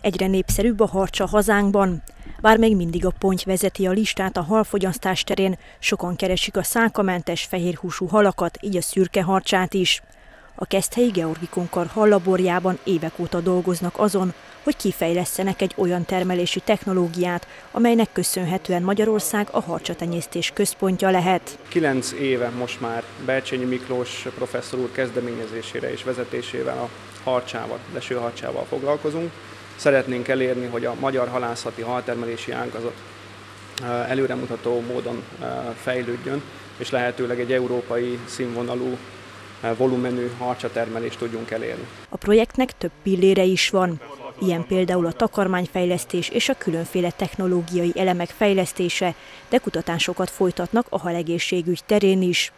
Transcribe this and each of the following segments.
Egyre népszerűbb a harcsa hazánkban. Bár még mindig a ponty vezeti a listát a halfogyasztás terén, sokan keresik a szánkamentes fehérhúsú halakat, így a szürke harcsát is. A Keszthelyi Georgi hallaborjában évek óta dolgoznak azon, hogy kifejlesztenek egy olyan termelési technológiát, amelynek köszönhetően Magyarország a harcsatenyésztés központja lehet. Kilenc éve most már Belcsényi Miklós professzor úr kezdeményezésére és vezetésével a harcsával, lesőharcsával foglalkozunk. Szeretnénk elérni, hogy a magyar halászati haltermelési ágazat előremutató módon fejlődjön, és lehetőleg egy európai színvonalú volumenű harcsatermelést tudjunk elérni. A projektnek több pillére is van. Ilyen például a takarmányfejlesztés és a különféle technológiai elemek fejlesztése, de kutatásokat folytatnak a halegészségügy terén is.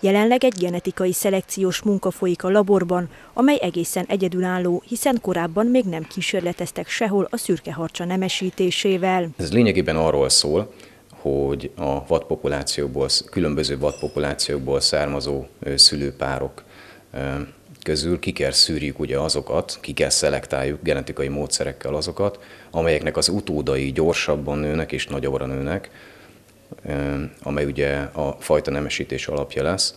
Jelenleg egy genetikai szelekciós munka folyik a laborban, amely egészen egyedülálló, hiszen korábban még nem kísérleteztek sehol a szürke harcsa nemesítésével. Ez lényegében arról szól, hogy a vadpopulációkból, különböző vadpopulációkból származó szülőpárok közül ki kell szűrjük ugye azokat, ki kell szelektáljuk genetikai módszerekkel azokat, amelyeknek az utódai gyorsabban nőnek és nagyobbra nőnek, amely ugye a fajta nemesítés alapja lesz.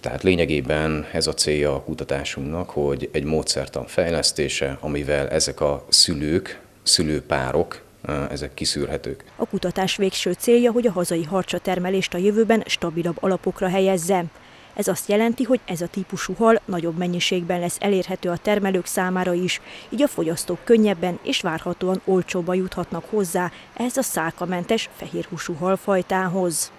Tehát lényegében ez a célja a kutatásunknak, hogy egy módszertan fejlesztése, amivel ezek a szülők, szülőpárok, ezek kiszűrhetők. A kutatás végső célja, hogy a hazai harcsatermelést a jövőben stabilabb alapokra helyezze. Ez azt jelenti, hogy ez a típusú hal nagyobb mennyiségben lesz elérhető a termelők számára is, így a fogyasztók könnyebben és várhatóan olcsóban juthatnak hozzá ehhez a szálkamentes fehérhúsú halfajtához.